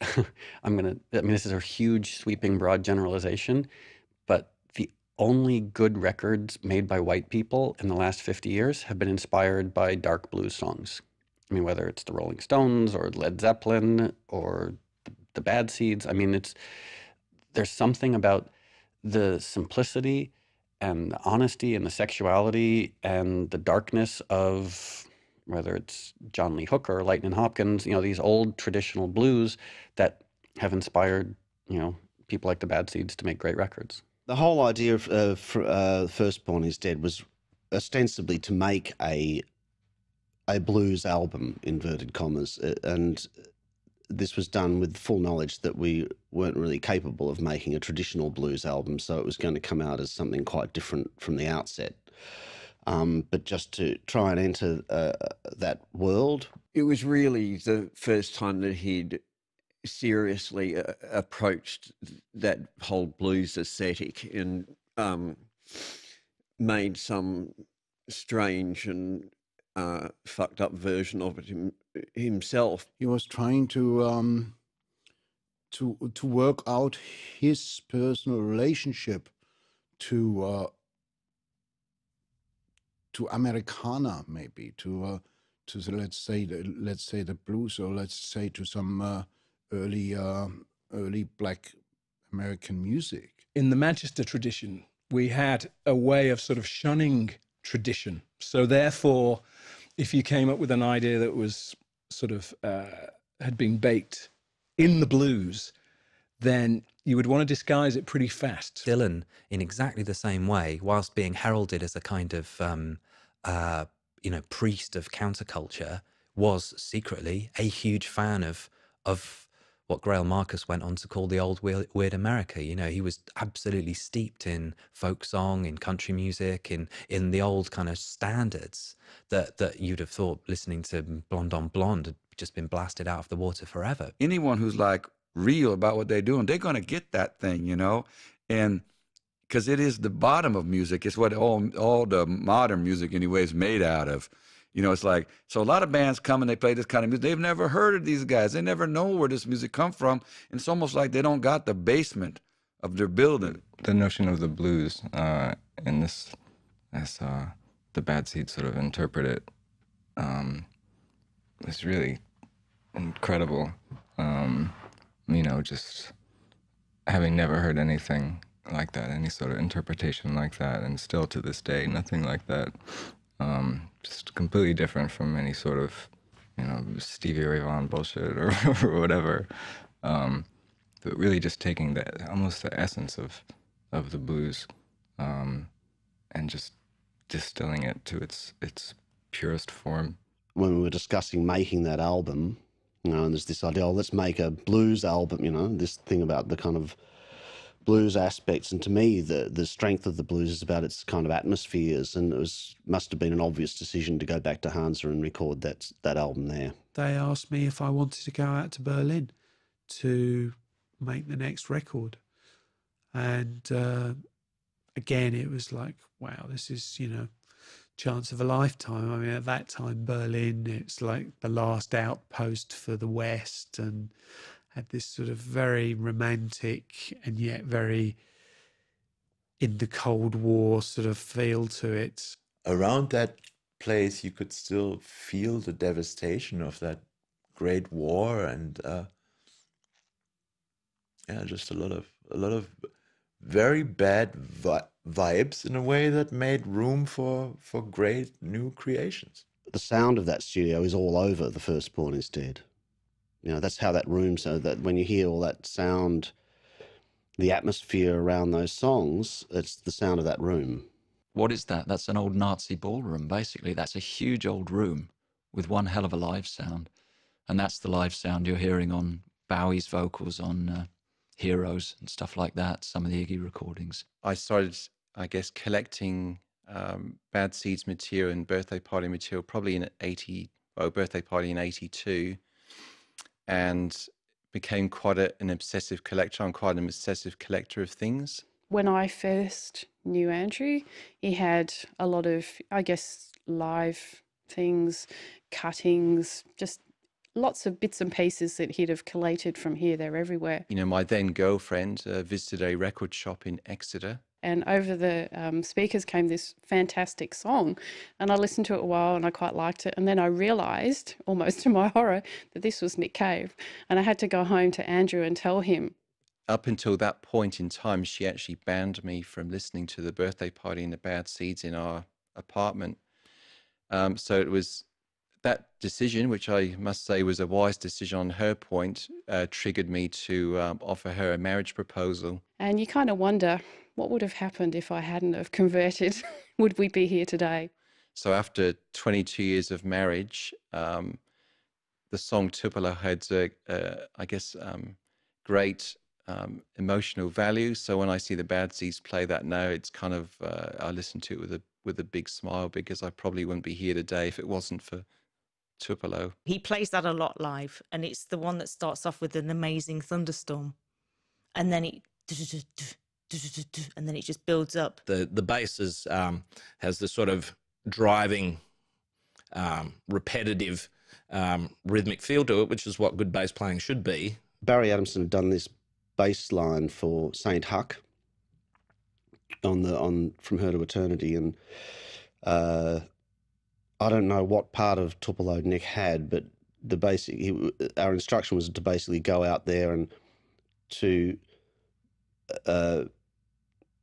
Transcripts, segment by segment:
I'm going to, I mean, this is a huge, sweeping, broad generalization, but the only good records made by white people in the last 50 years have been inspired by dark blues songs. I mean, whether it's the Rolling Stones or Led Zeppelin or the, Bad Seeds, I mean, it's, there's something about the simplicity and the honesty and the sexuality and the darkness of whether it's John Lee Hooker or Lightning Hopkins, you know, these old traditional blues that have inspired, you know, people like the Bad Seeds to make great records. The whole idea of uh, uh, Firstborn is Dead was ostensibly to make a a blues album, inverted commas, uh, and this was done with full knowledge that we weren't really capable of making a traditional blues album, so it was going to come out as something quite different from the outset. Um, but just to try and enter uh, that world. It was really the first time that he'd seriously uh, approached that whole blues aesthetic and um, made some strange and uh, fucked up version of it him, himself. He was trying to um, to to work out his personal relationship to uh, to Americana, maybe to uh, to the, let's say the, let's say the blues, or let's say to some uh, early uh, early Black American music. In the Manchester tradition, we had a way of sort of shunning tradition. So therefore, if you came up with an idea that was sort of uh, had been baked in the blues, then you would want to disguise it pretty fast. Dylan, in exactly the same way, whilst being heralded as a kind of um, uh, you know priest of counterculture, was secretly a huge fan of of what Greil Marcus went on to call the old weird, weird, America. You know, he was absolutely steeped in folk song, in country music, in in the old kind of standards that that you'd have thought listening to Blonde on Blonde had just been blasted out of the water forever. Anyone who's like real about what they're doing, they're going to get that thing, you know, and because it is the bottom of music. It's what all all the modern music anyway is made out of. You know, it's like so. A lot of bands come and they play this kind of music. They've never heard of these guys. They never know where this music come from. And it's almost like they don't got the basement of their building. The notion of the blues uh, in this, as uh, the Bad Seed sort of interpret it, um, is really incredible. Um, you know, just having never heard anything like that, any sort of interpretation like that, and still to this day, nothing like that. Um, just completely different from any sort of, you know, Stevie Ray Vaughan bullshit or, or whatever. Um, but really just taking the almost the essence of of the blues um, and just distilling it to its its purest form. When we were discussing making that album, you know, and there's this idea, oh, let's make a blues album, you know, this thing about the kind of blues aspects. And to me, the the strength of the blues is about its kind of atmospheres, and it was must have been an obvious decision to go back to Hansa and record that that album there. They asked me if I wanted to go out to Berlin to make the next record, and uh, again, it was like, wow, this is you know chance of a lifetime. I mean, at that time, Berlin, it's like the last outpost for the West, and had this sort of very romantic and yet very in the Cold War sort of feel to it. Around that place, you could still feel the devastation of that great war and uh, yeah, just a lot of a lot of very bad vibes in a way that made room for for great new creations. The sound of that studio is all over the firstborn is dead. You know, that's how that room, so that when you hear all that sound, the atmosphere around those songs, it's the sound of that room. What is that? That's an old Nazi ballroom, basically. That's a huge old room with one hell of a live sound. And that's the live sound you're hearing on Bowie's vocals on uh, Heroes and stuff like that, some of the Iggy recordings. I started, I guess, collecting um, Bad Seeds material and birthday party material probably in 80, well, birthday party in 82 and became quite a, an obsessive collector. I'm quite an obsessive collector of things. When I first knew Andrew, he had a lot of, I guess, live things, cuttings, just lots of bits and pieces that he'd have collated from here, they're everywhere. You know, my then girlfriend uh, visited a record shop in Exeter. And over the um, speakers came this fantastic song. And I listened to it a while and I quite liked it. And then I realised, almost to my horror, that this was Nick Cave. And I had to go home to Andrew and tell him. Up until that point in time, she actually banned me from listening to the birthday party and the bad seeds in our apartment. Um, so it was that decision, which I must say was a wise decision on her point, uh, triggered me to um, offer her a marriage proposal. And you kind of wonder what would have happened if I hadn't have converted? would we be here today? So after 22 years of marriage, um, the song Tupelo had, a, uh, I guess, um, great um, emotional value. So when I see the Bad Seeds play that now, it's kind of uh, I listen to it with a with a big smile because I probably wouldn't be here today if it wasn't for Tupelo. He plays that a lot live, and it's the one that starts off with an amazing thunderstorm, and then it and then it just builds up. The the bass is um, has this sort of driving, um, repetitive, um, rhythmic feel to it, which is what good bass playing should be. Barry Adamson had done this bass line for Saint Huck on the on From Her to Eternity, and uh, I don't know what part of Tupelo Nick had, but the basic he, our instruction was to basically go out there and to uh,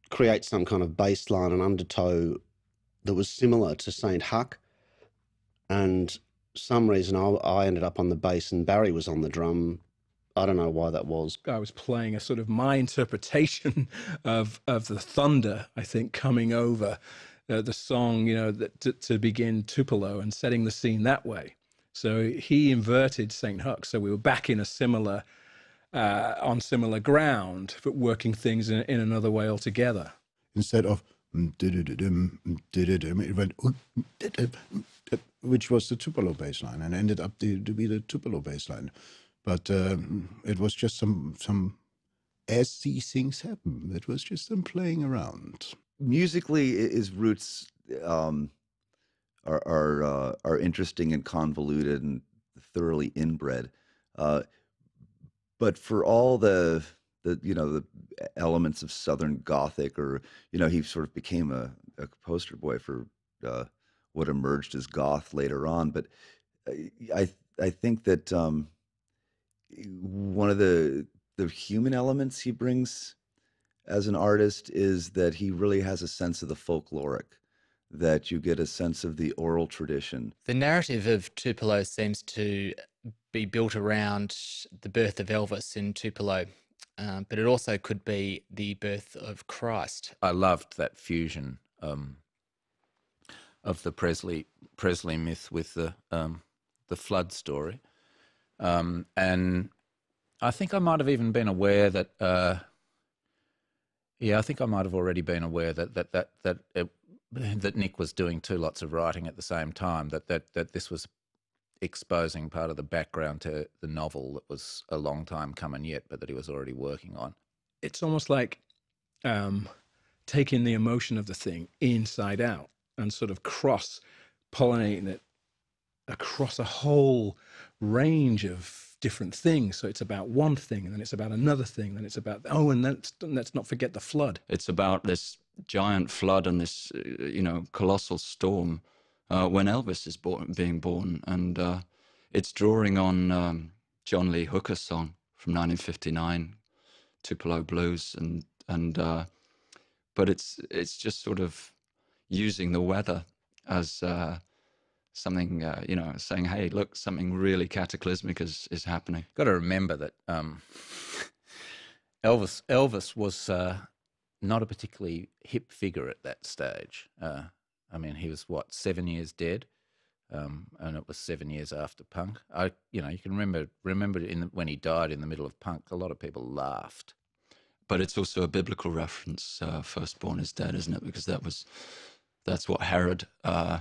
create some kind of baseline and undertow that was similar to Saint Huck, and some reason I, I ended up on the bass and Barry was on the drum. I don't know why that was. I was playing a sort of my interpretation of of the thunder. I think coming over uh, the song, you know, that, to, to begin Tupelo and setting the scene that way. So he inverted Saint Huck. So we were back in a similar, uh, on similar ground, but working things in, in another way altogether. Instead of it went which was the Tupelo bass line and ended up to, to be the Tupelo bass line. But um, it was just some some as these things happen. It was just them playing around musically his roots um, are are uh, are interesting and convoluted and thoroughly inbred. Uh, but for all the the you know the elements of Southern Gothic, or you know, he sort of became a, a poster boy for uh, what emerged as goth later on. But I I think that um, one of the the human elements he brings as an artist is that he really has a sense of the folkloric, that you get a sense of the oral tradition. The narrative of Tupelo seems to be built around the birth of Elvis in Tupelo, um, but it also could be the birth of Christ. I loved that fusion um, of the Presley Presley myth with the um, the flood story, um, and I think I might have even been aware that. Uh, yeah, I think I might have already been aware that that that that it, that Nick was doing two lots of writing at the same time. That that that this was exposing part of the background to the novel that was a long time coming yet, but that he was already working on. It's almost like um, taking the emotion of the thing inside out and sort of cross pollinating it across a whole range of different things. So it's about one thing, and then it's about another thing, and then it's about oh, and let's let's not forget the flood. It's about this giant flood and this uh, you know colossal storm uh, when Elvis is born, being born, and uh, it's drawing on um, John Lee Hooker's song from 1959, Tupelo Blues, and and uh, but it's it's just sort of using the weather as uh, something, uh, you know, saying, "Hey, look, something really cataclysmic is is happening." Got to remember that um, Elvis Elvis was uh, not a particularly hip figure at that stage. Uh, I mean, he was what seven years dead, um, and it was seven years after punk. I, you know, you can remember remember the, when he died in the middle of punk. A lot of people laughed. But it's also a biblical reference. Uh, Firstborn is dead, isn't it? Because that was that's what Herod uh,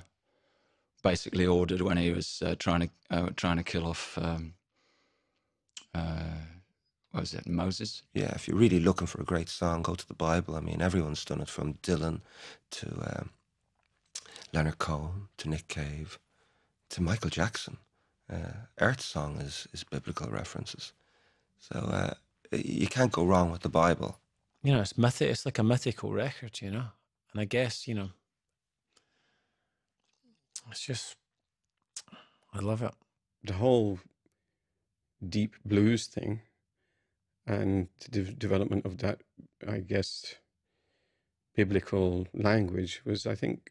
basically ordered when he was uh, trying to uh, trying to kill off um, uh, what was it Moses? Yeah, if you're really looking for a great song, go to the Bible. I mean, everyone's done it from Dylan to um, Leonard Cohen to Nick Cave to Michael Jackson. uh, Earth Song is is biblical references. So uh, you can't go wrong with the Bible. You know, it's myth. It's like a mythical record, you know. And I guess you know, it's just, I love it. The whole deep blues thing and the de- development of that, I guess, biblical language was, I think,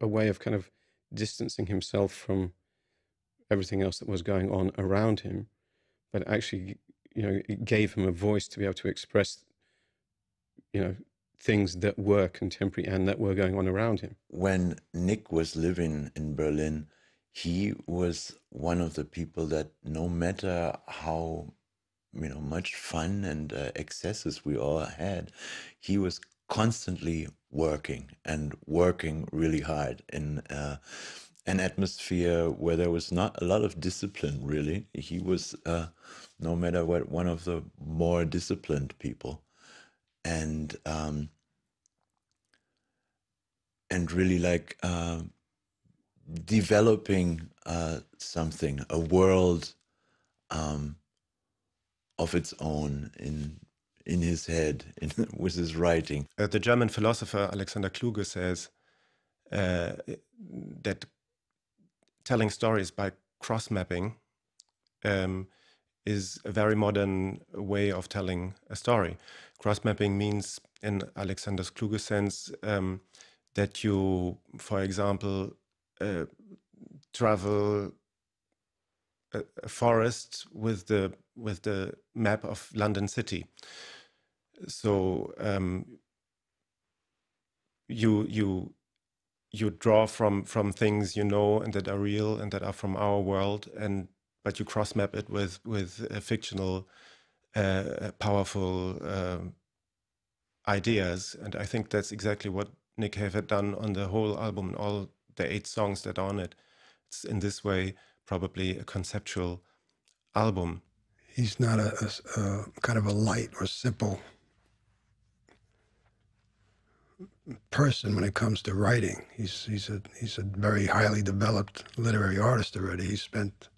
a way of kind of distancing himself from everything else that was going on around him, but actually, you know, it gave him a voice to be able to express, you know, things that were contemporary and that were going on around him. when Nick was living in Berlin, he was one of the people that no matter how you know much fun and uh, excesses we all had, he was constantly working and working really hard in uh, an atmosphere where there was not a lot of discipline. Really, he was uh, no matter what one of the more disciplined people, and um, and really like uh, developing uh, something, a world um, of its own in in his head, in, with his writing. Uh, the German philosopher Alexander Kluge says uh, that telling stories by cross mapping um, is a very modern way of telling a story. Cross mapping means, in Alexander Kluge's sense, um, that you, for example, uh, travel a, forest with the with the map of London City. So um, you you you draw from from things you know and that are real and that are from our world, and but you cross map it with with uh, fictional, uh, powerful um ideas, and I think that's exactly what Nick Cave had done on the whole album and all the eight songs that are on it. It's in this way probably a conceptual album. He's not a, a- a kind of a light or simple person when it comes to writing. He's he's a he's a very highly developed literary artist already. He spent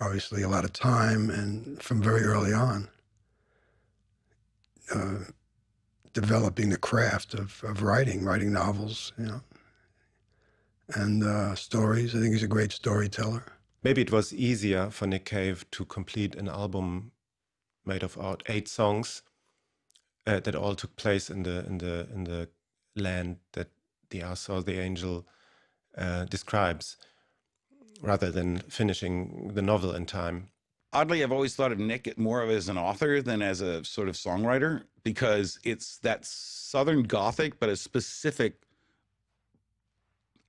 obviously a lot of time and from very early on uh, developing the craft of, of writing, writing novels, you know, and uh, stories. I think he's a great storyteller. Maybe it was easier for Nick Cave to complete an album made of out eight songs uh, that all took place in the in the in the land that the Ass Saw the Angel uh, describes, rather than finishing the novel in time. Oddly, I've always thought of Nick more of as an author than as a sort of songwriter because it's that Southern Gothic, but a specific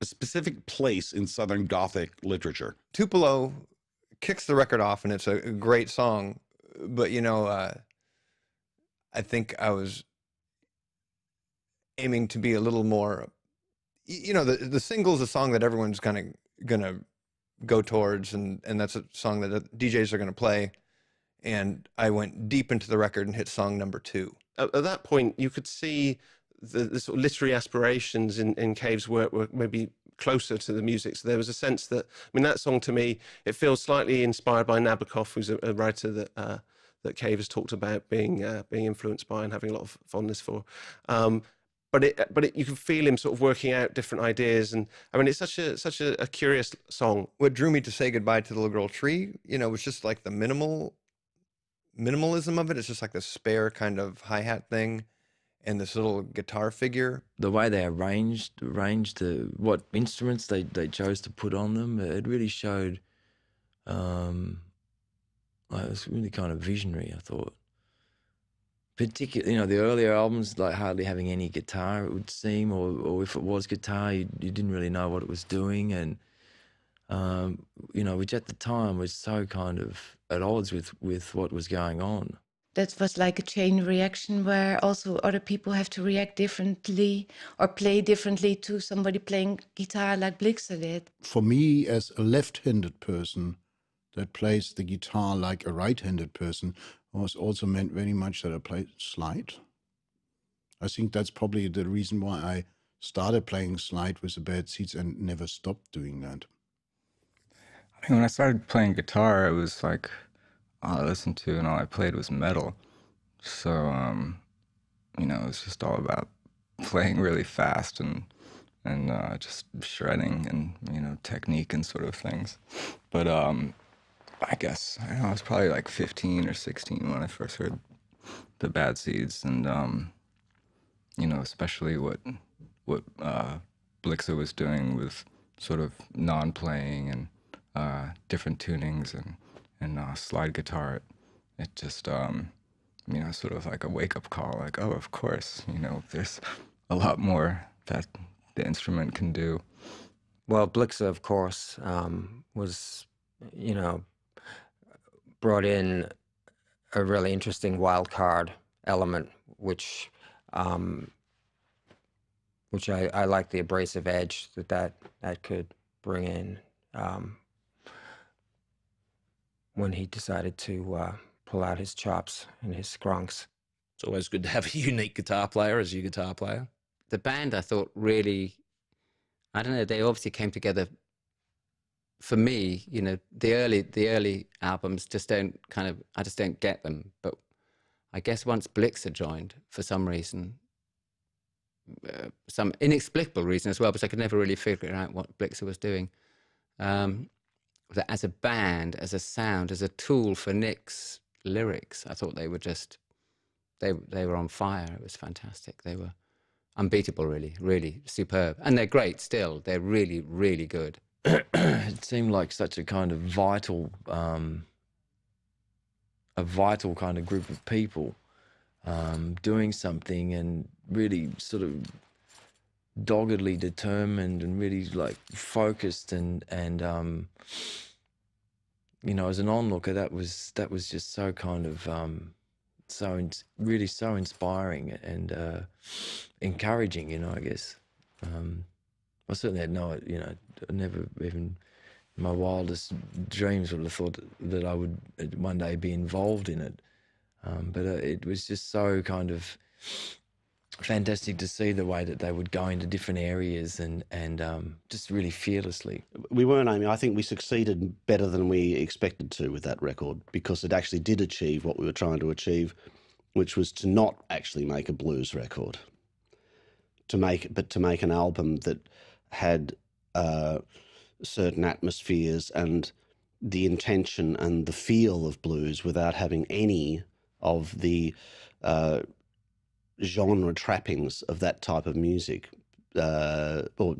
a specific place in Southern Gothic literature. Tupelo kicks the record off and it's a a great song, but you know, uh, I think I was aiming to be a little more. You know, the the single is a song that everyone's kind of gonna go towards, and and that's a song that the DJs are gonna play. And I went deep into the record and hit song number two. at, at that point, you could see the, the sort of literary aspirations in, in Cave's work were maybe closer to the music. So there was a sense that, I mean, that song to me, it feels slightly inspired by Nabokov, who's a, a writer that uh, that Cave has talked about being uh, being influenced by and having a lot of fondness for. Um, but it, but it, you can feel him sort of working out different ideas, and I mean, it's such a such a, a curious song. What drew me to say goodbye to the little girl tree, you know, was just like the minimal minimalism of it. It's just like the spare kind of hi hat thing, and this little guitar figure. the way they arranged arranged the what instruments they, they chose to put on them, it really showed um like it was really kind of visionary, I thought. Particularly, you know, the earlier albums like hardly having any guitar, it would seem, or or if it was guitar, you, you didn't really know what it was doing, and um, you know, which at the time was so kind of at odds with with what was going on. That was like a chain reaction where also other people have to react differently or play differently to somebody playing guitar like Blixa did. For me, as a left-handed person that plays the guitar like a right-handed person, was also meant very much that I played slide. I think that's probably the reason why I started playing slide with the Bad Seeds and never stopped doing that. when I started playing guitar, it was like all I listened to and all I played was metal. So, um, you know, it was just all about playing really fast and and uh, just shredding and you know technique and sort of things. But um, I guess I know. I was probably like 15 or 16 when I first heard the Bad Seeds, and um, you know, especially what what uh, Blixa was doing with sort of non-playing and uh, different tunings and and uh, slide guitar. It, it just um, you know, sort of like a wake-up call. Like, oh, of course, you know, there's a lot more that the instrument can do. Well, Blixa, of course, um, was, you know, brought in a really interesting wild card element, which, um, which I, I like the abrasive edge that that, that could bring in um, when he decided to uh, pull out his chops and his skrunks. It's always good to have a unique guitar player as your guitar player. The band, I thought, really, I don't know, they obviously came together. For me, you know, the early the early albums just don't kind of I just don't get them. But I guess once Blixa joined, for some reason, uh, some inexplicable reason as well, because I could never really figure out what Blixa was doing. Um, that as a band, as a sound, as a tool for Nick's lyrics, I thought they were just they they were on fire. It was fantastic. They were unbeatable, really, really superb, and they're great still. They're really, really good. it seemed like such a kind of vital, um, a vital kind of group of people um, doing something and really sort of doggedly determined and really like focused and and um, you know as an onlooker that was that was just so kind of um, so in, really so inspiring and uh, encouraging you know I guess. Um, I certainly had no you know never even my wildest dreams would have thought that I would one day be involved in it. Um, but uh, it was just so kind of fantastic to see the way that they would go into different areas and and um, just really fearlessly. We weren't aiming. I think we succeeded better than we expected to with that record because it actually did achieve what we were trying to achieve, which was to not actually make a blues record. To make, but to make an album that had uh, certain atmospheres and the intention and the feel of blues without having any of the uh, genre trappings of that type of music, uh, or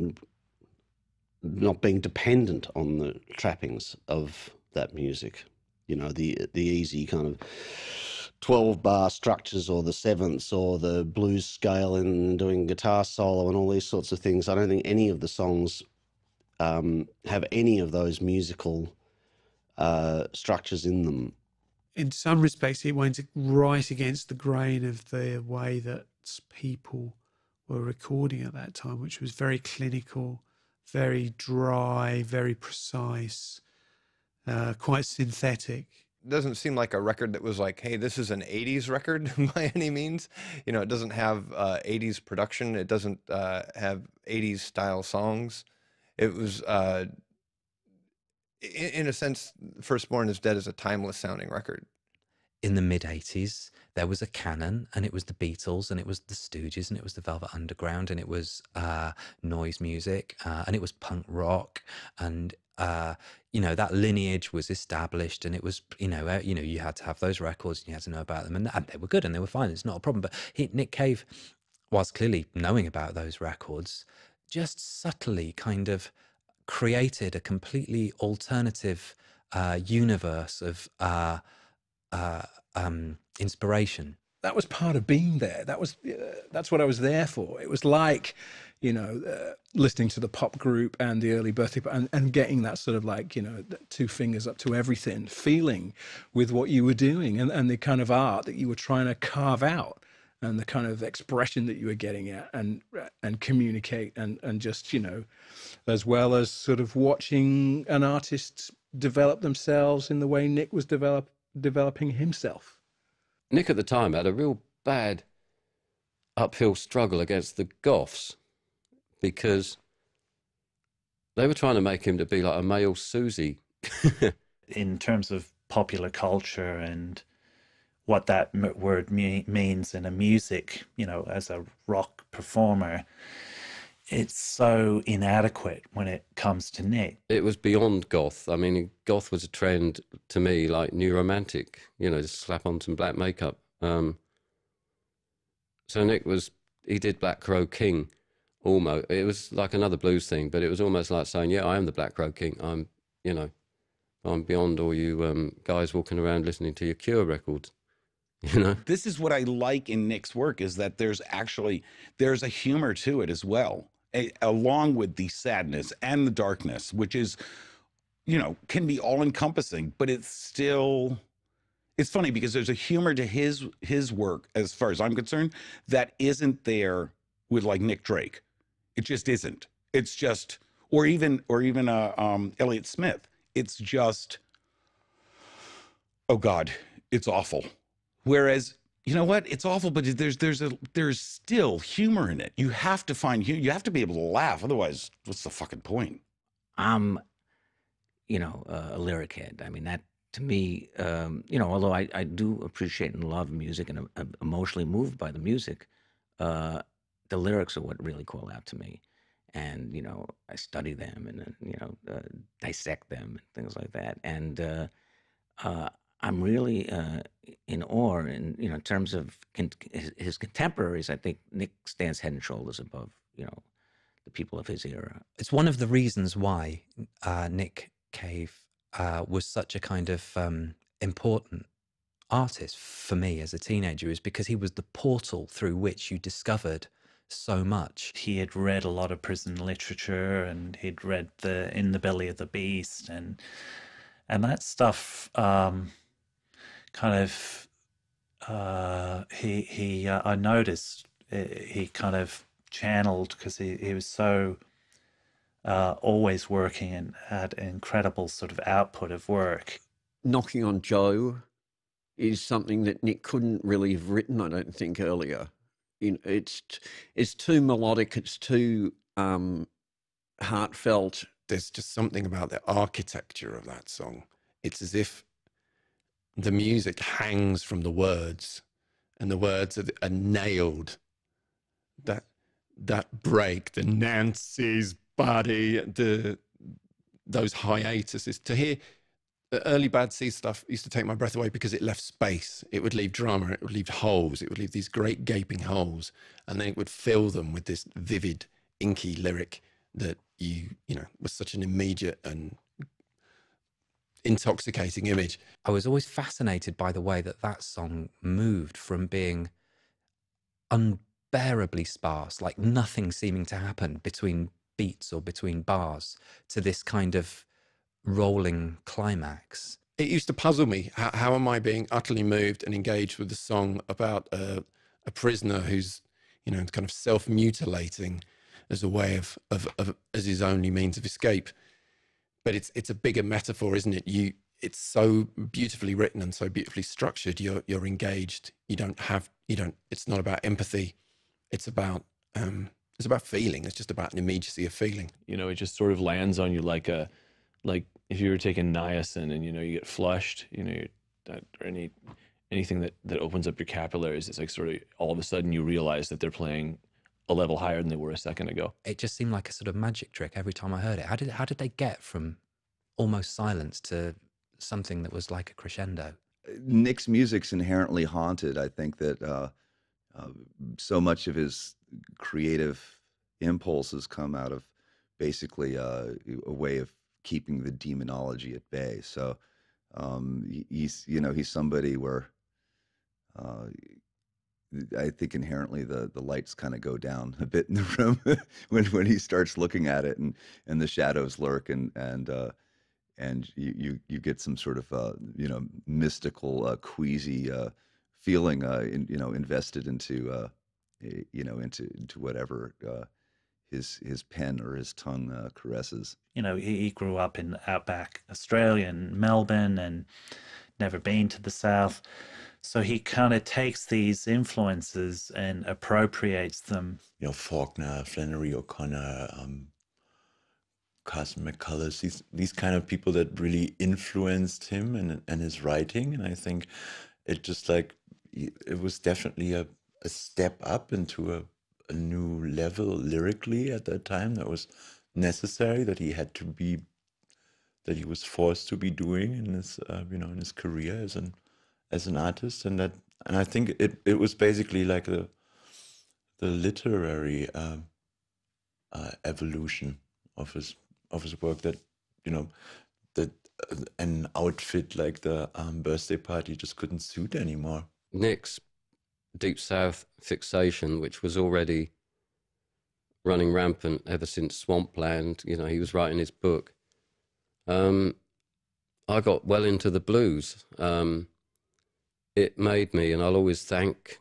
not being dependent on the trappings of that music. You know, the the easy kind of twelve bar structures, or the sevenths, or the blues scale, and doing guitar solo, and all these sorts of things. I don't think any of the songs um, have any of those musical uh, structures in them in some respects, it went right against the grain of the way that people were recording at that time, which was very clinical, very dry, very precise, uh, quite synthetic. It doesn't seem like a record that was like, hey, this is an 80s record by any means. You know, it doesn't have uh, 80s production, it doesn't uh, have 80s style songs. It was uh, in, in a sense, Firstborn is Dead is a timeless sounding record. In the mid 80s, there was a canon, and it was the Beatles, and it was the Stooges, and it was the Velvet Underground, and it was uh, noise music, uh, and it was punk rock, and uh, you know that lineage was established, and it was you know uh, you know you had to have those records, and you had to know about them, and, and they were good, and they were fine. It's not a problem. But he, Nick Cave, whilst clearly knowing about those records, just subtly kind of created a completely alternative uh, universe of uh, uh, um, inspiration. That was part of being there. That was that's what I was there for. It was like, you know, uh, listening to the pop group and the early birthday and, and getting that sort of like you know two fingers up to everything, feeling with what you were doing and, and the kind of art that you were trying to carve out and the kind of expression that you were getting at and and communicate and and just you know as well as sort of watching an artist develop themselves in the way Nick was develop developing himself. Nick at the time had a real bad uphill struggle against the Goths because they were trying to make him to be like a male Siouxsie in terms of popular culture and what that word me- means in a music, you know, as a rock performer, it's so inadequate when it comes to Nick. It was beyond goth. I mean, goth was a trend to me, like new romantic. You know, just slap on some black makeup. Um, so Nick was he did Black Crow King, almost. It was like another blues thing, but it was almost like saying, "Yeah, I am the Black Crow King. I'm, you know, I'm beyond all you um, guys walking around listening to your Cure records." You know, this is what I like in Nick's work is that there's actually there's a humor to it as well, a, along with the sadness and the darkness, which is, you know, can be all encompassing, but it's still. It's funny because there's a humor to his his work, as far as I'm concerned, that isn't there with like Nick Drake. It just isn't. It's just, or even or even uh, um, Elliott Smith. It's just, oh God, it's awful. Whereas, you know what? It's awful, but there's there's a there's still humor in it. You have to find. You have to be able to laugh. Otherwise, what's the fucking point? I'm, you know, uh, a lyric head. I mean, that to me, um, you know, although I, I do appreciate and love music and I'm emotionally moved by the music, uh, the lyrics are what really call out to me. And, you know, I study them and, you know, uh, dissect them and things like that. And uh, uh, I'm really uh, in awe, in you know, in terms of con- his, his contemporaries. I think Nick stands head and shoulders above, you know, the people of his era. It's one of the reasons why uh, Nick Cave uh, was such a kind of um, important artist for me as a teenager, is because he was the portal through which you discovered so much. He had read a lot of prison literature, and he'd read the In the Belly of the Beast, and and that stuff. Um, kind of uh, he he uh, I noticed uh, he kind of channeled because he, he was so uh, always working and had incredible sort of output of work. Knocking on Joe is something that Nick couldn't really have written, I don't think, earlier. You know, it's it's too melodic, it's too um, heartfelt. There's just something about the architecture of that song. It's as if the music hangs from the words and the words are, are nailed. That that break the nancy's body the those hiatuses. To hear the early bad seed stuff used to take my breath away because it left space. It would leave drama it would leave holes it would leave these great gaping holes and then it would fill them with this vivid inky lyric that you you know was such an immediate and intoxicating image. I was always fascinated by the way that that song moved from being unbearably sparse, like nothing seeming to happen between beats or between bars, to this kind of rolling climax. It used to puzzle me. How, how am I being utterly moved and engaged with a song about a, a prisoner who's, you know, kind of self mutilating as a way of, of, of, as his only means of escape? But it's it's a bigger metaphor, isn't it? You it's so beautifully written and so beautifully structured. You're you're engaged. You don't have you don't. It's not about empathy. It's about um, it's about feeling. It's just about an immediacy of feeling. You know, it just sort of lands on you like a like if you were taking niacin and you know you get flushed. You know, or any anything that that opens up your capillaries. It's like sort of all of a sudden you realize that they're playing a level higher than they were a second ago. It just seemed like a sort of magic trick every time I heard it. How did how did they get from almost silence to something that was like a crescendo? Nick's music's inherently haunted. I think that uh, uh, so much of his creative impulses come out of basically uh, a way of keeping the demonology at bay. So um, he's you know he's somebody where uh, I think inherently the the lights kind of go down a bit in the room when when he starts looking at it and and the shadows lurk and and uh, and you, you you get some sort of uh, you know mystical uh, queasy uh, feeling uh, in, you know invested into uh, you know into into whatever his his pen or his tongue uh, caresses. You know, he, he grew up in outback Australia and Melbourne and never been to the south. So he kind of takes these influences and appropriates them. You know, Faulkner, Flannery O'Connor, um, Carson McCullers, these these kind of people that really influenced him and and his writing, and I think it just like it was definitely a, a step up into a, a new level lyrically at that time that was necessary that he had to be that he was forced to be doing in his uh, you know in his career as an as an artist and that and I think it it was basically like the the literary uh, uh, evolution of his of his work that you know that uh, an outfit like the um, birthday party just couldn't suit anymore. Nick's Deep South fixation, which was already running rampant ever since Swampland, you know, he was writing his book. Um, I got well into the blues. Um, it made me, and I'll always thank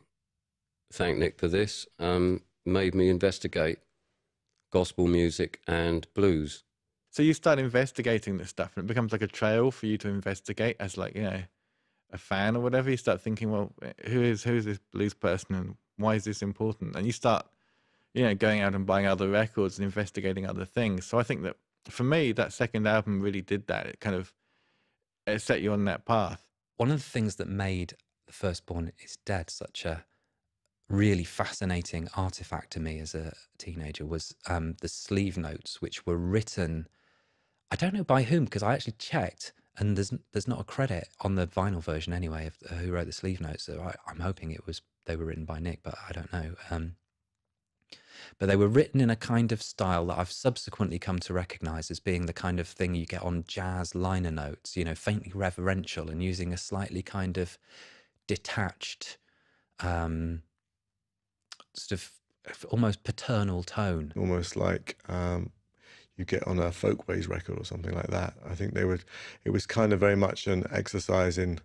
thank Nick for this. Um, made me investigate gospel music and blues. So you start investigating this stuff, and it becomes like a trail for you to investigate as, like, you know, a fan or whatever. You start thinking, well, who is who is this blues person, and why is this important? And you start, you know, going out and buying other records and investigating other things. So I think that for me, that second album really did that. It kind of it set you on that path. One of the things that made the firstborn is dead such a really fascinating artifact to me as a teenager was um, the sleeve notes, which were written. I don't know by whom because I actually checked, and there's there's not a credit on the vinyl version anyway of who wrote the sleeve notes. So I, am hoping it was they were written by Nick, but I don't know. Um, but they were written in a kind of style that I've subsequently come to recognize as being the kind of thing you get on jazz liner notes, you know, faintly reverential and using a slightly kind of detached, um, sort of almost paternal tone. Almost like um, you get on a folkways record or something like that. I think they would. It was kind of very much an exercise in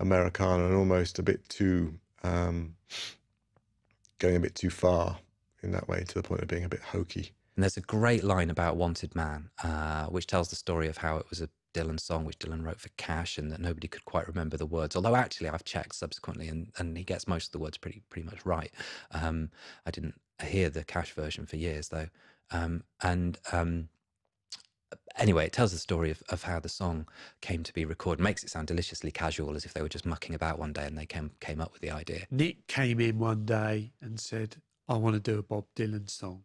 Americana and almost a bit too um, going a bit too far in that way to the point of being a bit hokey. And there's a great line about Wanted Man, uh, which tells the story of how it was a Dylan song, which Dylan wrote for Cash, and that nobody could quite remember the words. Although actually, I've checked subsequently, and, and he gets most of the words pretty pretty much right. Um, I didn't hear the Cash version for years though, um, and um, anyway, it tells the story of, of how the song came to be recorded. Makes it sound deliciously casual, as if they were just mucking about one day and they came came up with the idea. Nick came in one day and said, "I want to do a Bob Dylan song."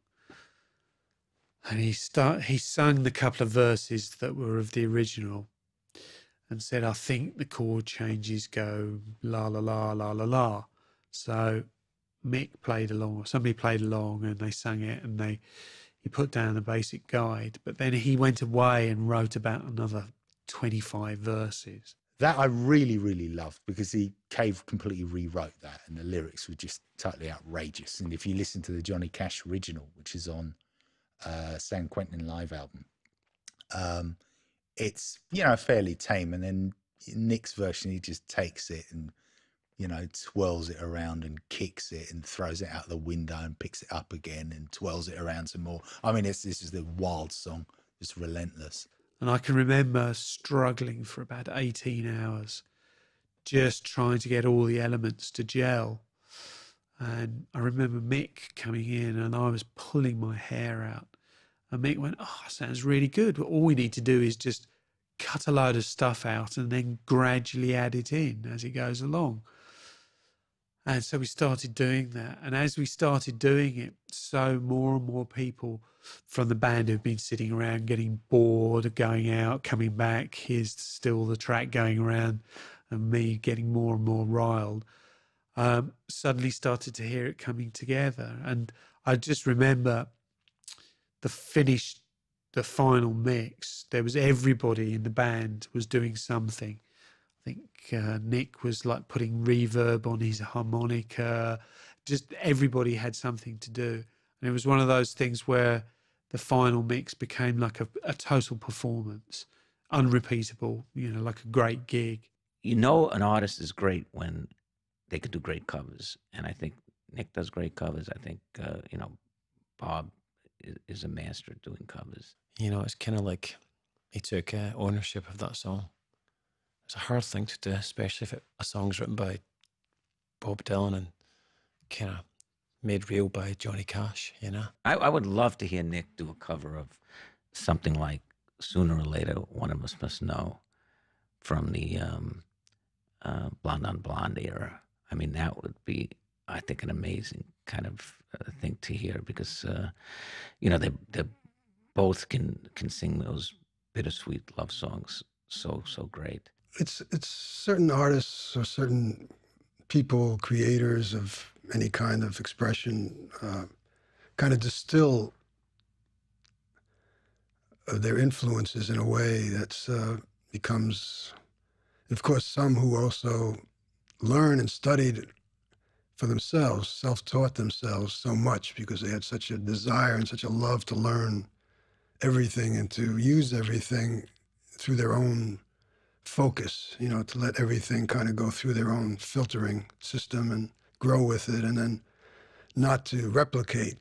and he start he sung the couple of verses that were of the original and said i think the chord changes go la la la la la la so mick played along or somebody played along and they sang it and they he put down the basic guide but then he went away and wrote about another 25 verses that i really really loved because he cave completely rewrote that and the lyrics were just totally outrageous and if you listen to the johnny cash original which is on uh, San Quentin live album. Um, it's you know fairly tame, and then Nick's version he just takes it and you know twirls it around and kicks it and throws it out the window and picks it up again and twirls it around some more. I mean, it's this is the wild song, just relentless. And I can remember struggling for about eighteen hours, just trying to get all the elements to gel. And I remember Mick coming in and I was pulling my hair out. And Mick went, Oh, sounds really good. All we need to do is just cut a load of stuff out and then gradually add it in as it goes along. And so we started doing that. And as we started doing it, so more and more people from the band who've been sitting around getting bored, going out, coming back, here's still the track going around, and me getting more and more riled um, suddenly started to hear it coming together. And I just remember the finished, the final mix. There was everybody in the band was doing something. I think uh, Nick was like putting reverb on his harmonica. Just everybody had something to do. And it was one of those things where the final mix became like a, a total performance, unrepeatable, you know, like a great gig. You know, an artist is great when they could do great covers, and I think Nick does great covers. I think uh, you know Bob is, is, a master at doing covers. You know, it's kind of like he took uh, ownership of that song. It's a hard thing to do, especially if it, a song's written by Bob Dylan and kind of made real by Johnny Cash. You know, I, I would love to hear Nick do a cover of something like sooner or later one of us must know from the um, uh, Blonde on Blonde era. I mean, that would be, I think, an amazing kind of uh, thing to hear because, uh, you know, they they both can can sing those bittersweet love songs so so great. It's it's certain artists or certain people, creators of any kind of expression, uh, kind of distill their influences in a way that uh, becomes, of course, some who also learn and studied for themselves, self-taught themselves so much because they had such a desire and such a love to learn everything and to use everything through their own focus, you know, to let everything kind of go through their own filtering system and grow with it and then not to replicate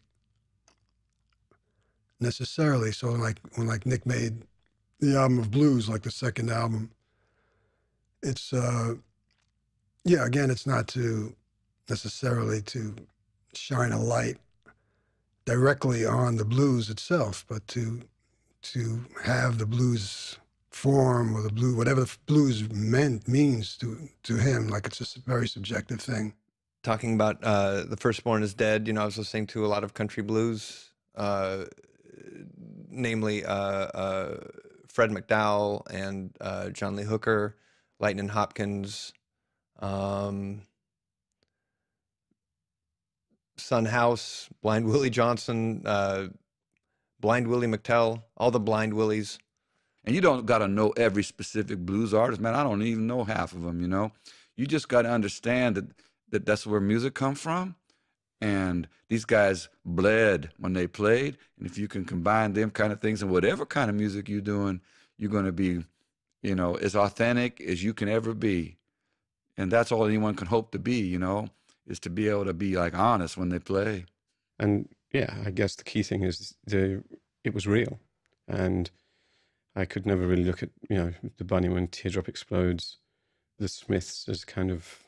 necessarily. So like when like Nick made the album of blues, like the second album, it's uh yeah, again, it's not to necessarily to shine a light directly on the blues itself, but to to have the blues form or the blue whatever the blues meant means to to him, like it's a very subjective thing. Talking about uh, the firstborn is dead, you know, I was listening to a lot of country blues, uh, namely uh, uh, Fred McDowell and uh, John Lee Hooker, Lightning Hopkins, um, House, Blind Willie Johnson, uh, Blind Willie McTell, all the Blind Willies. And you don't got to know every specific blues artist, man. I don't even know half of them, you know. You just got to understand that, that that's where music come from. And these guys bled when they played. And if you can combine them kind of things and whatever kind of music you're doing, you're going to be, you know, as authentic as you can ever be. And that's all anyone can hope to be, you know, is to be able to be like honest when they play. And yeah, I guess the key thing is the it was real, and I could never really look at you know the Bunnymen teardrop explodes, the Smiths as kind of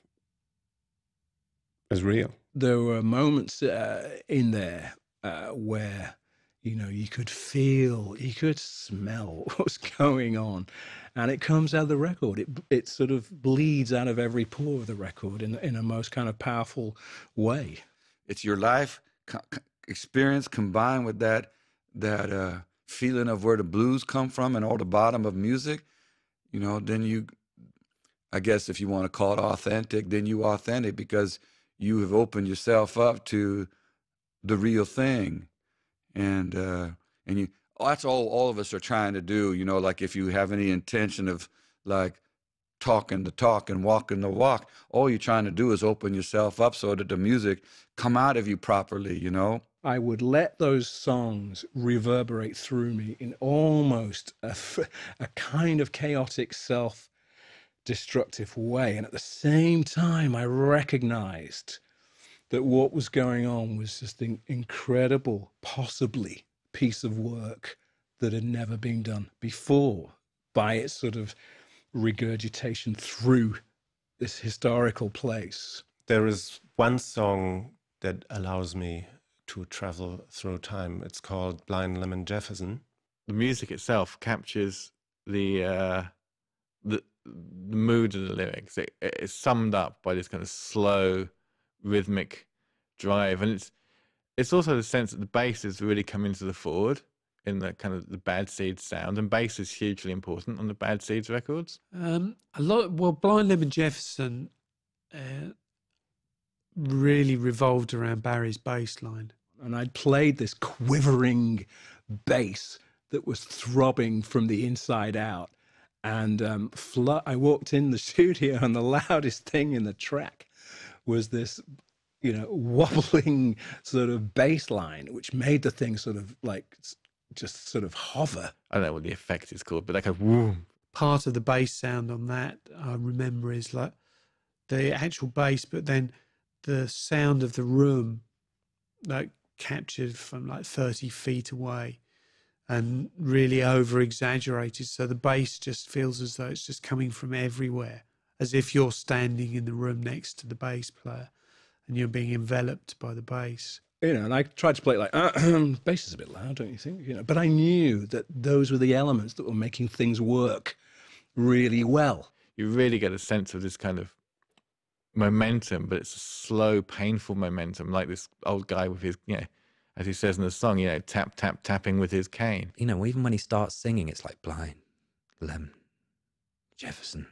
as real. There were moments uh, in there uh, where you know you could feel, you could smell what's going on, and it comes out of the record. It it sort of bleeds out of every pore of the record in in a most kind of powerful way. It's your life co- co- experience combined with that that uh, feeling of where the blues come from and all the bottom of music. You know, then you, I guess, if you want to call it authentic, then you authentic because you have opened yourself up to the real thing, and uh, and you. That's all all of us are trying to do. You know, like if you have any intention of like talking the talk and walking the walk, all you're trying to do is open yourself up so that the music come out of you properly. You know. I would let those songs reverberate through me in almost a, a kind of chaotic self destructive way. And at the same time, I recognized that what was going on was just an incredible, possibly piece of work that had never been done before by its sort of regurgitation through this historical place. There is one song that allows me to travel through time. It's called Blind Lemon Jefferson. The music itself captures the uh, the, the mood of the lyrics. It, it's summed up by this kind of slow, rhythmic drive, and it's it's also the sense that the bass is really coming to the forward in the kind of the Bad Seeds sound, and bass is hugely important on the Bad Seeds records. Um, a lot. Well, Blind Lemon Jefferson uh, really revolved around Barry's bass line. And I'd played this quivering bass that was throbbing from the inside out. And um, fl- I walked in the studio, and the loudest thing in the track was this, you know, wobbling sort of bass line, which made the thing sort of like just sort of hover. I don't know what the effect is called, but like a whoom. Part of the bass sound on that I remember is like the actual bass, but then the sound of the room, like captured from like 30 feet away and really over exaggerated. So the bass just feels as though it's just coming from everywhere, as if you're standing in the room next to the bass player and you're being enveloped by the bass. you know, and I tried to play it like uh, bass is a bit loud, don't you think? You know, but I knew that those were the elements that were making things work really well. You really get a sense of this kind of momentum, but it's a slow, painful momentum, like this old guy with his, you know, as he says in the song, you know, tap, tap, tapping with his cane. You know, even when he starts singing, it's like blind, Lem, Jefferson.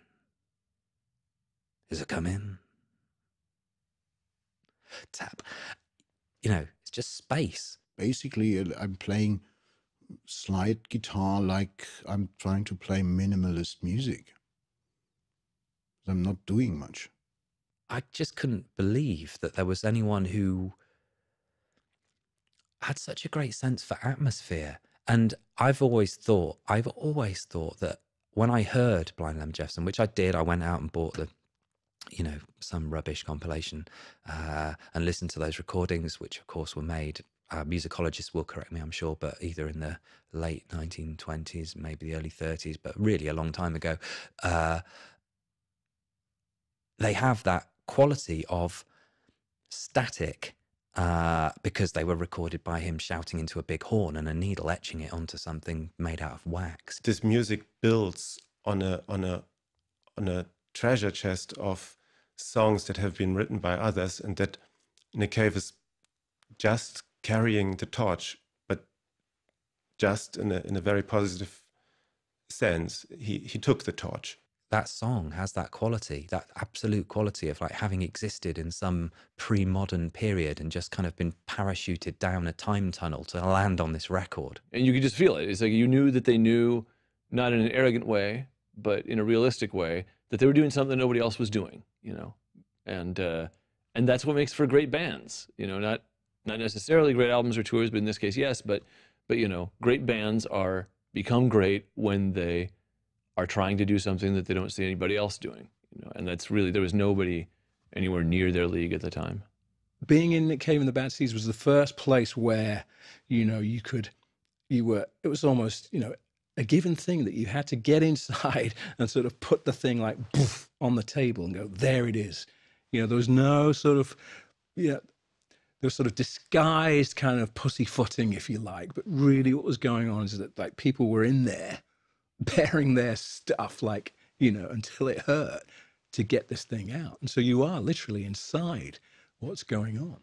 Is it come in? Tap. You know, it's just space. Basically, uh, I'm playing slide guitar like I'm trying to play minimalist music. I'm not doing much. I just couldn't believe that there was anyone who had such a great sense for atmosphere. And I've always thought, I've always thought that when I heard Blind Lemon Jefferson, which I did, I went out and bought the, you know, some rubbish compilation uh, and listened to those recordings, which of course were made. Uh, musicologists will correct me, I'm sure, but either in the late 1920s, maybe the early 30s, but really a long time ago. Uh, they have that quality of static uh, because they were recorded by him shouting into a big horn and a needle etching it onto something made out of wax. This music builds on a on a on a treasure chest of songs that have been written by others, and that Nick Cave is just carrying the torch, but just in a in a very positive sense. He he took the torch that song has that quality, that absolute quality of like having existed in some pre modern period and just kind of been parachuted down a time tunnel to land on this record. And you could just feel it. It's like you knew that they knew, not in an arrogant way, but in a realistic way, that they were doing something nobody else was doing, you know? And, uh, and that's what makes for great bands, you know, not, not necessarily great albums or tours, but in this case, yes, but, but, you know, great bands are become great when they are trying to do something that they don't see anybody else doing. You know, and that's really there was nobody anywhere near their league at the time. Being in Nick Cave and the Bad Seeds was the first place where, you know, you could, you were. It was almost, you know, a given thing that you had to get inside and sort of put the thing like poof, on the table and go, there it is. You know, there was no sort of, yeah, there was sort of disguised kind of pussyfooting, if you like. But really, what was going on is that like people were in there bearing their stuff like you know until it hurt to get this thing out. And so you are literally inside what's going on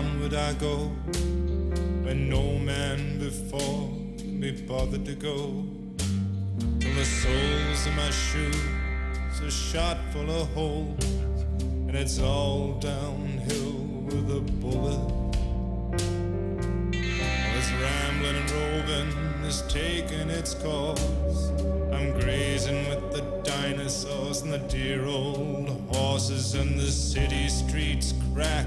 onward I go, when no man before me bothered to go. And the soles of my shoes are shot full of holes, and it's all downhill with a bullet. Well, it's rambling and roving is taking its course. I'm grazing with the dinosaurs and the dear old horses, and the city streets crack.